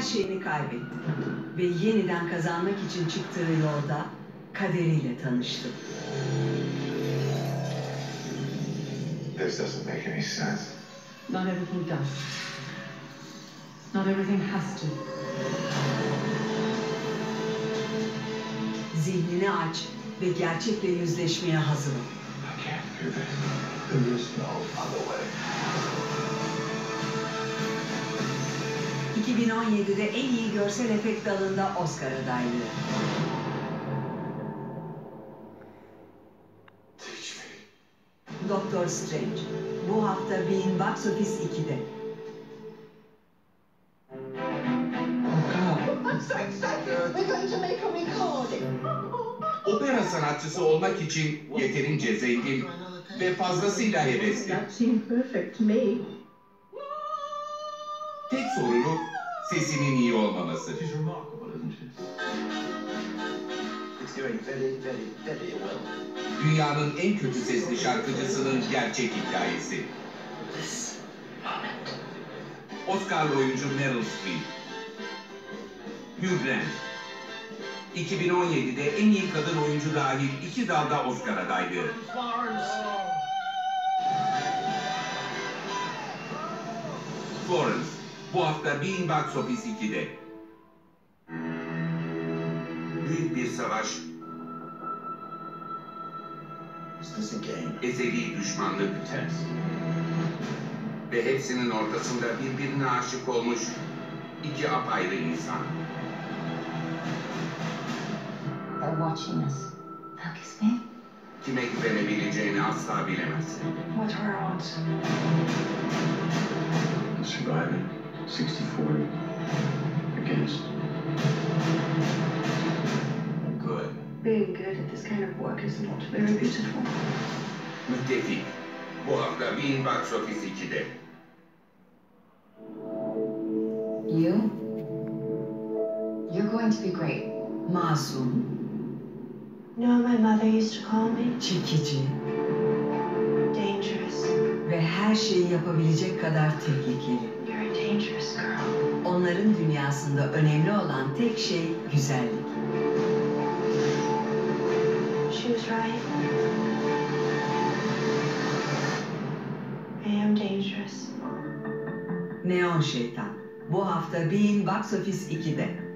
her şeyini kaybetti. Ve yeniden kazanmak için çıktığı yolda kaderiyle tanıştı. This doesn't make any sense. Not everything does. Not everything has to. Zihnini aç ve gerçekle yüzleşmeye hazır ol. I can't do this. There is no other way. 2017'de en iyi görsel efekt dalında Oscar adaylığı. Doctor Strange. Bu hafta Bean Box Office 2'de. We're going to make a recording. Opera sanatçısı olmak için yeterince zengin ve fazlasıyla hevesli. Tek sorunu sesinin iyi olmaması. She's remarkable, isn't she? It's doing very, very, very well. Dünyanın en kötü sesli şarkıcısının gerçek hikayesi. This moment. Oscar'lı oyuncu Meryl Streep. Hugh Grant. 2017'de en iyi kadın oyuncu dahil iki dalda Oscar adaylığı. Florence. Bu hafta Bean Box Office 2'de. Büyük bir savaş, Is this a game? ezeli düşmanlık, ve hepsinin ortasında birbirine aşık olmuş iki apayrı insan. They're watching us. Focus me. Kime güvenebileceğini asla bilemezsin. What are our odds? Surviving. 60-40. Against. Good. Being good at this kind of work is not very beautiful. Müttefik. Bu hafta Bean Box Office 2'de. You? You're going to be great. Masum, You know what my mother used to call me? çekici Dangerous. ve her şeyi yapabilecek kadar tehlikeli. Onların dünyasında önemli olan tek şey güzellik. She was right. I am dangerous. Neon Şeytan. Bu hafta Bean Box Office 2'de.